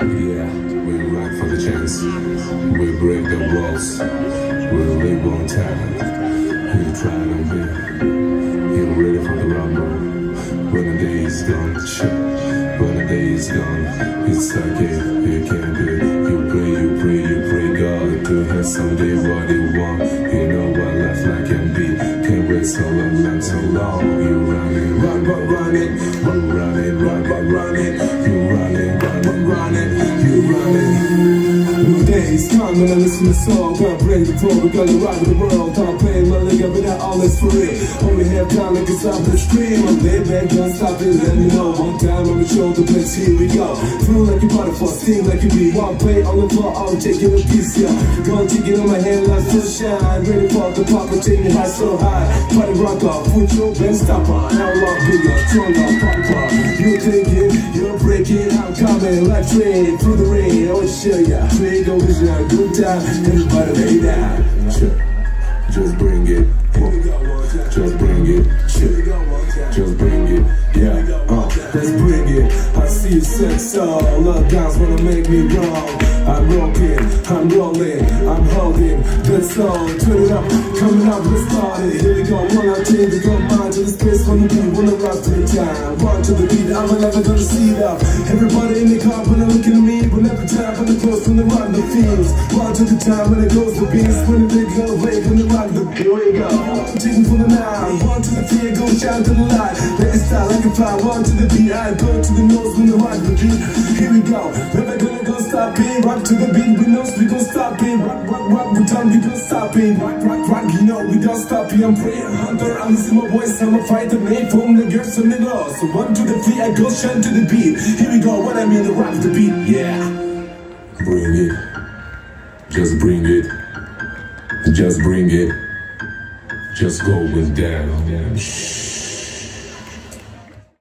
Yeah, we run for the chance. We break the rules. We live on time. You try to be. You're ready for the rumble. When the day is gone. When the day is gone, it's okay. You can't do it. You pray, you pray, you pray God to have someday what you want. You know what life like can be. Can't wait so long, so long. You run, run, running, run, running, run, run, running. You running, run, run, running. You running. New days when I listen to song Can't break the flow, we gotta rock the world. Can't play my liquor, but not all is free. Only have time it's off the stream. I'm laid back, don't stop it, let me know. One time on the shoulder blitz, here we go. Feel like a butterfly, sting like a bee One play on the floor, I'm taking a piece, yeah. Gonna take it on my hand like sunshine Ready for the pop, I'm taking high so high. Party rock off, put your best stop on. Now I'm bigger, stronger, pop pop You're thinking, you're I'm coming like train through the rain I will show ya Big vision, good time, everybody lay down. Shit. Just bring it. Just bring it. Just bring it. Yeah. Uh, let's bring it. I see you sex all. Love guys wanna make me wrong. I'm rocking, I'm rolling, I'm holding. All. Turn it up, coming up, let's start it. Here we go. One out two, we go mind to the space from the beat. Wanna rock to the time. Run to the beat. I'm never gonna see up. Everybody in the car when they're looking at me. When every time when the close when they rock the fiends. Run to the time when it goes the beats. When the big go away when they rock the Here we go. Taking for the nine. One to the fear, go shout to the light. Let it style like a fly. One to the beat. I go to the nose when they rock the beat. Here we go. Never gonna go stop it. Rock to the beat. We know time we gon' stop it. Rock, rock, rock. You know we don't stop it. I'm praying hunter. I'm listening my voice. I'm a fighter. Made from the girls and the lost. So one to the feet. I go shout to the beat. Here we go. What I mean, the rock the beat. Yeah. Bring it. Just bring it. Just bring it. Just going down. Shh.